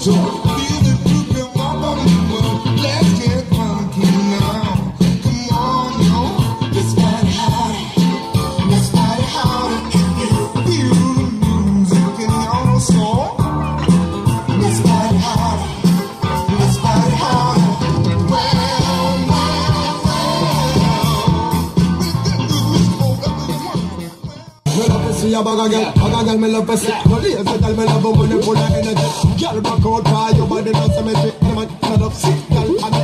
joy. See a bag of girl, bag of girl me love see. No lazy girl me love when they full of energy. Girl back out your body not. No man not up sick, girl.